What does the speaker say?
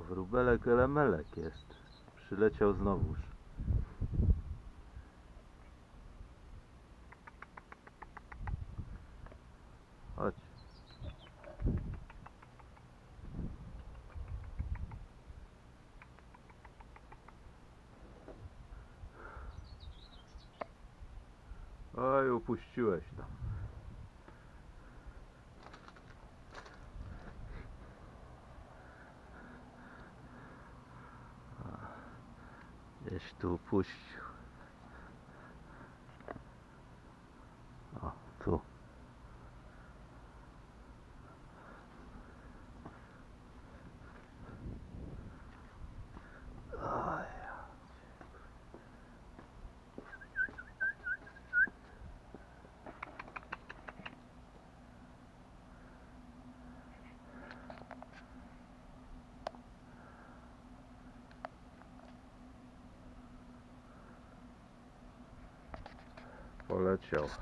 O, wróbelek elemelek jest. Przyleciał znowuż. Chodź. Oj, upuściłeś tam. is to push ah, oh, to. Olá, tchau.